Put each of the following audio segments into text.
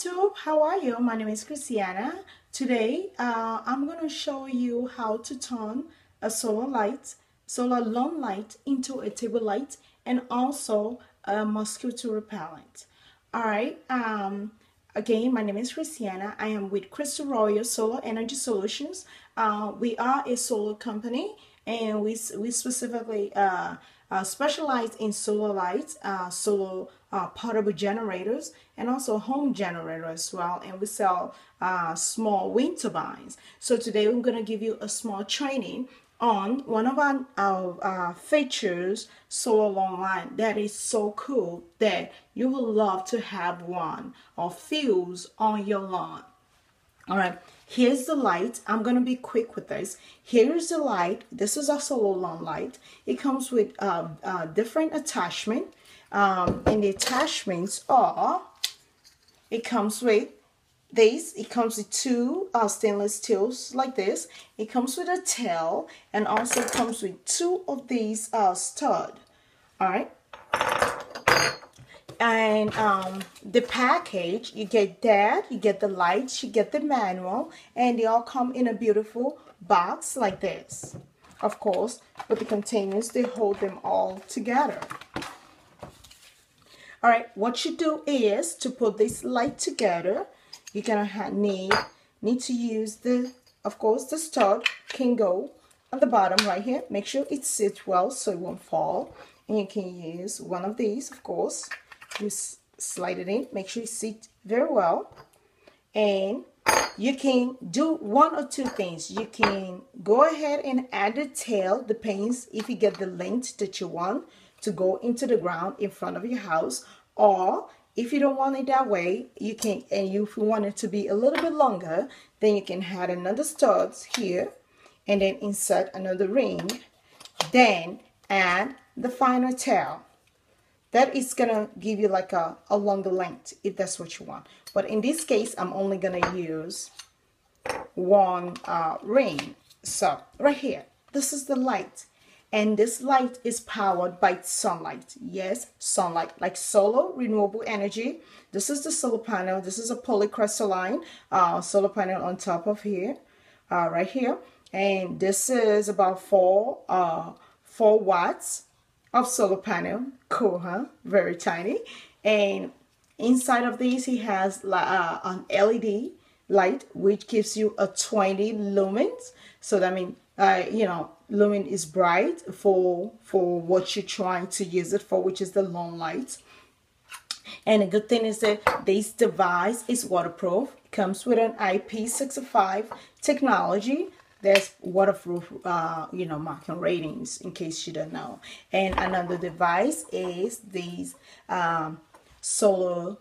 YouTube, how are you? My name is Christiana. Today, uh, I'm going to show you how to turn a solar light, solar lawn light into a table light and also a mosquito repellent. Alright, um, again, my name is Christiana. I am with Xtiroyal Solar Energy Solutions. Uh, we are a solar company and we, we specifically uh, uh, specialize in solar lights, uh, solar uh, portable generators, and also home generators as well. And we sell uh, small wind turbines. So today I'm going to give you a small training on one of our, our uh, features solar lawn light that is so cool that you will love to have one or fuse on your lawn. All right, here's the light. I'm going to be quick with this. Here's the light. This is a solar lawn light. It comes with uh, uh, different attachment. Um, and the attachments are, it comes with this. It comes with two uh, stainless steels like this. It comes with a tail and also comes with two of these uh, stud. All right and um, the package you get that you get the lights you get the manual and they all come in a beautiful box like this. Of course with the containers they hold them all together. All right what you do is to put this light together you're gonna need need to use the of course the stud can go on the bottom right here. Make sure it sits well so it won't fall. And you can use one of these of course you slide it in. Make sure you sit very well. And you can do one or two things. You can go ahead and add the tail the depends if you get the length that you want to go into the ground in front of your house. Or if you don't want it that way you can and if you want it to be a little bit longer then you can add another studs here and then insert another ring. Then add the final tail that is gonna give you like a, a longer length if that's what you want. But in this case I'm only gonna use one uh, ring. So right here this is the light. And this light is powered by sunlight. Yes sunlight like solar renewable energy. This is the solar panel. This is a polycrystalline uh, solar panel on top of here uh, right here. And this is about four uh, four watts of solar panel. Cool, huh? Very tiny. And inside of this, he has uh, an LED light, which gives you a 20 lumens. So that means, uh, you know, lumen is bright for, for what you're trying to use it for, which is the lawn light. And a good thing is that this device is waterproof. It comes with an IP65 technology there's waterproof, uh, you know, marking ratings in case you don't know. And another device is these um, solar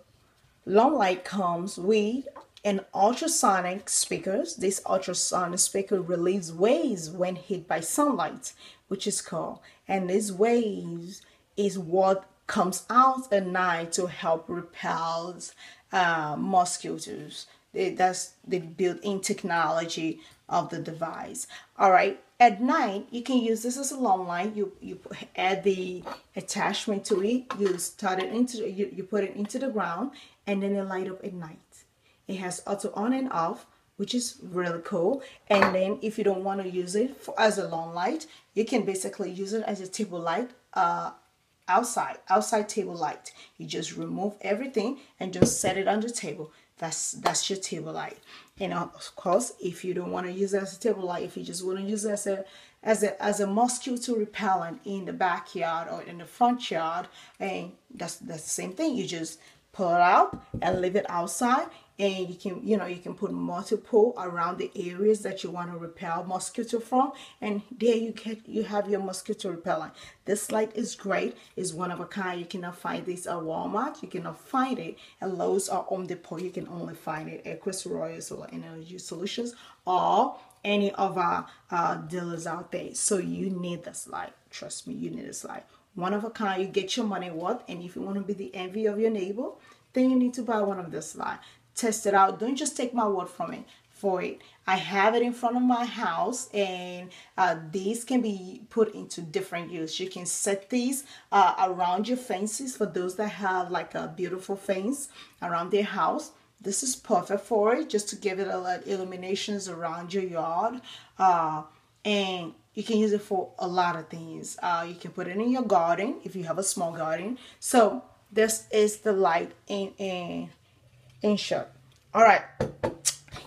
lawn light comes with an ultrasonic speakers. This ultrasonic speaker relieves waves when hit by sunlight, which is cool. And these waves is what comes out at night to help repel uh, mosquitoes. That's the built-in technology of the device. All right. At night, you can use this as a lawn light. You you add the attachment to it. You start it into you, you put it into the ground, and then it light up at night. It has auto on and off, which is really cool. And then if you don't want to use it for, as a lawn light, you can basically use it as a table light. Uh, outside outside table light you just remove everything and just set it on the table that's that's your table light. And of course if you don't want to use it as a table light if you just want to use it as a as a as a mosquito repellent in the backyard or in the front yard and that's that's the same thing. You just pull it out and leave it outside and you can you know you can put multiple around the areas that you want to repel mosquito from. And there you get you have your mosquito repellent. This light is great it's one of a kind. You cannot find this at walmart. You cannot find it at lowes or home depot. You can only find it at Xtiroyal solar energy solutions or any of our uh, dealers out there. So you need this light. Trust me you need this light. One of a kind. You get your money worth. And if you want to be the envy of your neighbor then you need to buy one of this light test it out. Don't just take my word from it for it. I have it in front of my house and uh, these can be put into different use. You can set these uh, around your fences for those that have like a beautiful fence around their house this is perfect for it just to give it a lot of illuminations around your yard uh, and you can use it for a lot of things uh, you can put it in your garden if you have a small garden so this is the light in in in short all right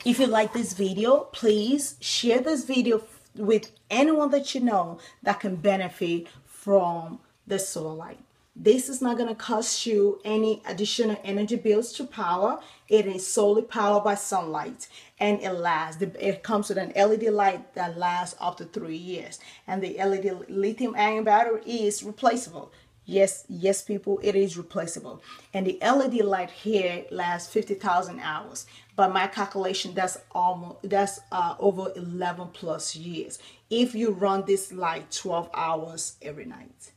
if you like this video please share this video with anyone that you know that can benefit from the solar light this is not going to cost you any additional energy bills to power. It is solely powered by sunlight and it lasts. It comes with an LED light that lasts up to three years. And the LED lithium ion battery is replaceable. Yes, yes, people, it is replaceable. And the LED light here lasts 50,000 hours. By my calculation, that's almost that's uh, over 11 plus years. If you run this light 12 hours every night.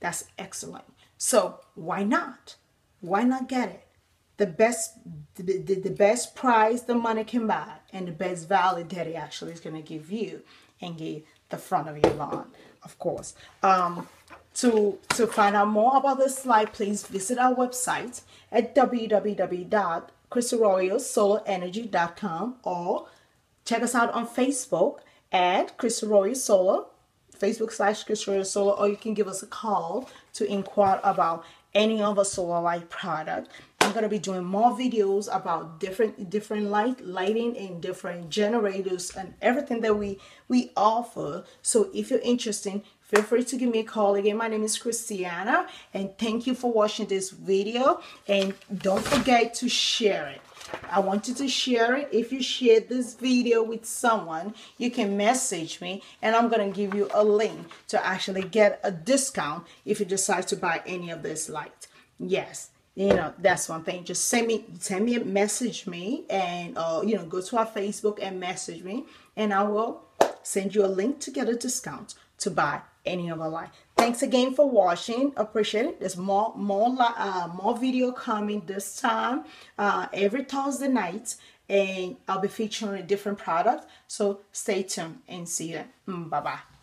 That's excellent. So why not? Why not get it? The best, the, the, the best price the money can buy and the best value that it actually is going to give you and give the front of your lawn, of course. Um, to, to find out more about this slide, please visit our website at www.xtiroyalsolarenergy.com or check us out on Facebook at Xtiroyal Solar Facebook slash Crystal Solar, or you can give us a call to inquire about any of our solar light product. I'm gonna be doing more videos about different different light lighting and different generators and everything that we we offer. So if you're interested, feel free to give me a call. Again, my name is Christiana, and thank you for watching this video. And don't forget to share it. I want you to share it. If you share this video with someone, you can message me and I'm going to give you a link to actually get a discount if you decide to buy any of this light. Yes, you know, that's one thing. Just send me, send me a message me and, uh, you know, go to our Facebook and message me and I will send you a link to get a discount to buy any of our light. Thanks again for watching. Appreciate it. There's more more uh, more video coming this time uh, every Thursday night, and I'll be featuring a different product. So stay tuned and see you. Mm, bye bye.